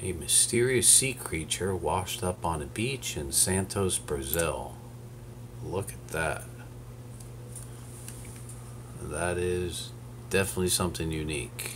A mysterious sea creature washed up on a beach in Santos, Brazil. Look at that. That is definitely something unique.